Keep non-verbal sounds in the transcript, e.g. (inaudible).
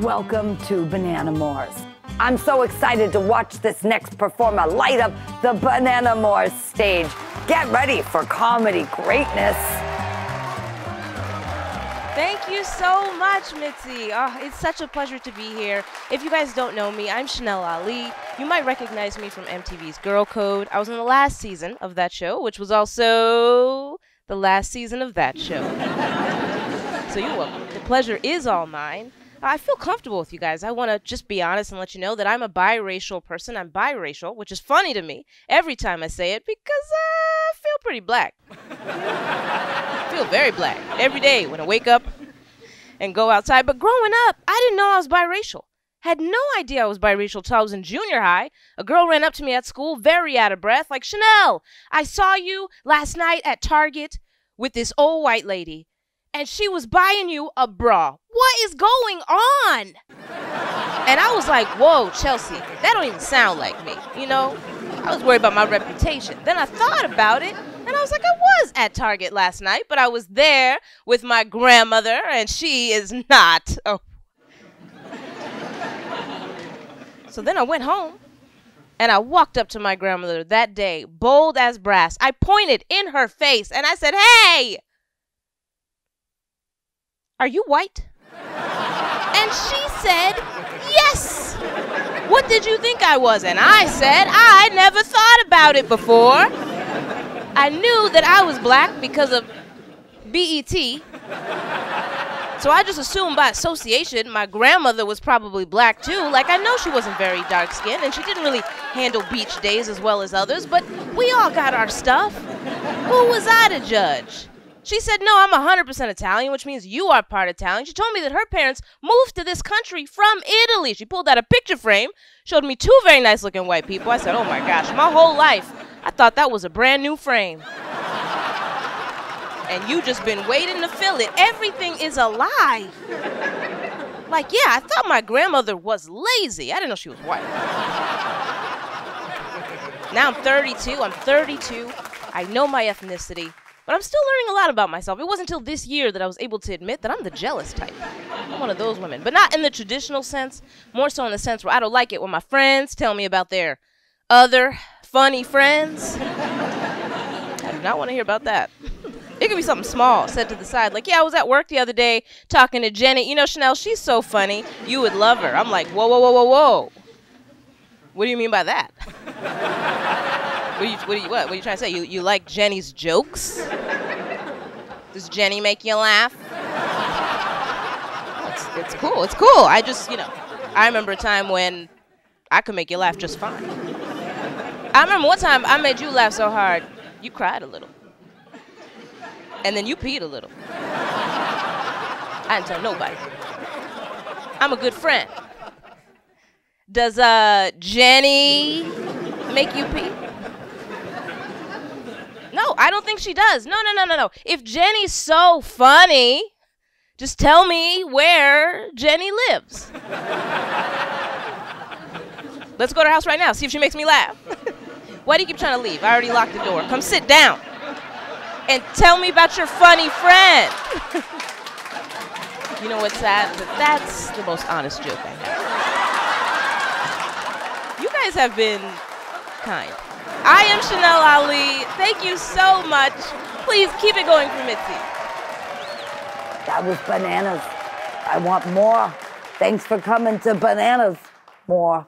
Welcome to Bananamore's. I'm so excited to watch this next performer light up the Bananamore's stage. Get ready for comedy greatness. Thank you so much, Mitzy. Oh, it's such a pleasure to be here. If you guys don't know me, I'm Chanel Ali. You might recognize me from MTV's Girl Code. I was in the last season of that show, which was also the last season of that show. (laughs) so you're welcome. The pleasure is all mine. I feel comfortable with you guys. I want to just be honest and let you know that I'm a biracial person. I'm biracial, which is funny to me every time I say it because uh, I feel pretty black. I feel very black every day when I wake up and go outside. But growing up, I didn't know I was biracial. Had no idea I was biracial till I was in junior high. A girl ran up to me at school, very out of breath, like, Chanel, I saw you last night at Target with this old white lady and she was buying you a bra. What is going on? And I was like, whoa, Chelsea, that don't even sound like me, you know? I was worried about my reputation. Then I thought about it, and I was like, I was at Target last night, but I was there with my grandmother, and she is not. Oh. (laughs) So then I went home, and I walked up to my grandmother that day, bold as brass. I pointed in her face, and I said, Hey! Are you white? and she said, Yes. What did you think I was? And I said, I never thought about it before. I knew that I was black because of BET. So I just assumed by association my grandmother was probably black too. Like I know she wasn't very dark skinned and she didn't really handle beach days as well as others, but we all got our stuff. Who was I to judge? She said, No, I'm 100% Italian, which means you are part Italian. She told me that her parents moved to this country from Italy. She pulled out a picture frame, showed me two very nice looking white people. I said, Oh my gosh, my whole life, I thought that was a brand new frame. And you just been waiting to fill it. Everything is a lie. Like, yeah, I thought my grandmother was lazy. I didn't know she was white. Now I'm 32. I'm 32. I know my ethnicity. But I'm still learning a lot about myself. It wasn't until this year that I was able to admit that I'm the jealous type. I'm one of those women, but not in the traditional sense, more so in the sense where I don't like it when my friends tell me about their other funny friends. I do not want to hear about that. It could be something small said to the side, like, yeah, I was at work the other day talking to Jenny. You know, Chanel, she's so funny. You would love her. I'm like, whoa, whoa, whoa, whoa, whoa. What do you mean by that? (laughs) What are you, what, you, what? what are you trying to say? You, you like Jenny's jokes? Does Jenny make you laugh? It's, it's cool. It's cool. I just, you know, I remember a time when I could make you laugh just fine. I remember one time I made you laugh so hard, you cried a little. And then you peed a little. I didn't tell nobody. I'm a good friend. Does uh Jenny make you pee? No, I don't think she does. No, no, no, no, no. If Jenny's so funny, just tell me where Jenny lives. Let's go to her house right now, see if she makes me laugh. Why do you keep trying to leave? I already locked the door. Come sit down and tell me about your funny friend. you know what's sad? That's the most honest joke I have. You guys have been kind. I am Chanel Ali. Thank you so much. Please keep it going for Mitzy. That was bananas. I want more. Thanks for coming to Bananas. More.